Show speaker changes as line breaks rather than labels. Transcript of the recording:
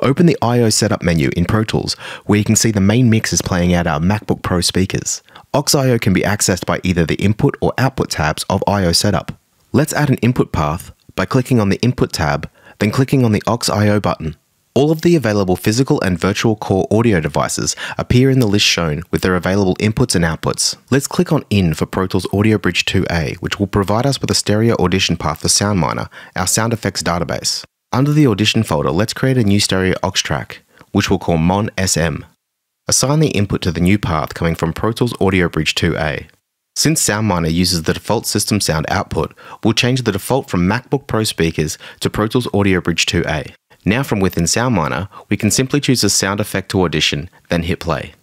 Open the I.O. setup menu in Pro Tools, where you can see the main mixes playing out our MacBook Pro speakers. Aux I/O can be accessed by either the input or output tabs of I.O. setup. Let's add an input path by clicking on the Input tab, then clicking on the Aux I/O button. All of the available physical and virtual core audio devices appear in the list shown with their available inputs and outputs. Let's click on In for Pro Tools Audio Bridge 2A, which will provide us with a stereo audition path for SoundMiner, our sound effects database. Under the Audition folder, let's create a new stereo aux track, which we'll call Mon SM. Assign the input to the new path coming from Pro Tools Audio Bridge 2A. Since SoundMiner uses the default system sound output, we'll change the default from MacBook Pro speakers to Pro Tools Audio Bridge 2A. Now from within SoundMiner, we can simply choose a sound effect to audition, then hit play.